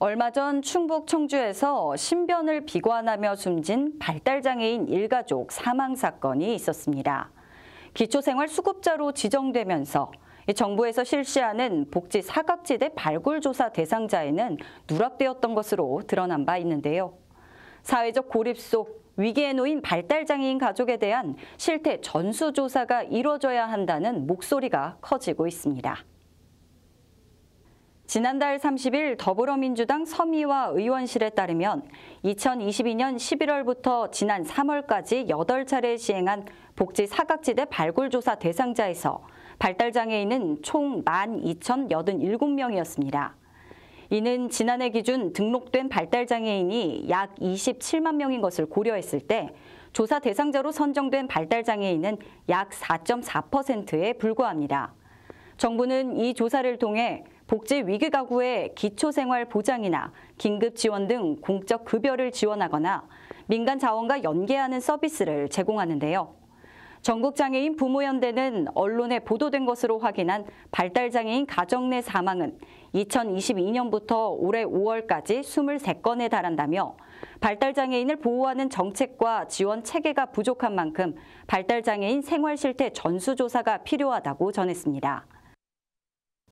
얼마 전 충북 청주에서 신변을 비관하며 숨진 발달장애인 일가족 사망 사건이 있었습니다. 기초생활 수급자로 지정되면서 정부에서 실시하는 복지 사각지대 발굴조사 대상자에는 누락되었던 것으로 드러난 바 있는데요. 사회적 고립 속 위기에 놓인 발달장애인 가족에 대한 실태 전수조사가 이루어져야 한다는 목소리가 커지고 있습니다. 지난달 30일 더불어민주당 서미화 의원실에 따르면 2022년 11월부터 지난 3월까지 8차례 시행한 복지 사각지대 발굴조사 대상자에서 발달장애인은 총 12,087명이었습니다. 이는 지난해 기준 등록된 발달장애인이 약 27만 명인 것을 고려했을 때 조사 대상자로 선정된 발달장애인은 약 4.4%에 불과합니다. 정부는 이 조사를 통해 복지 위기 가구의 기초생활 보장이나 긴급 지원 등 공적 급여를 지원하거나 민간 자원과 연계하는 서비스를 제공하는데요. 전국장애인 부모연대는 언론에 보도된 것으로 확인한 발달장애인 가정 내 사망은 2022년부터 올해 5월까지 23건에 달한다며 발달장애인을 보호하는 정책과 지원 체계가 부족한 만큼 발달장애인 생활 실태 전수조사가 필요하다고 전했습니다.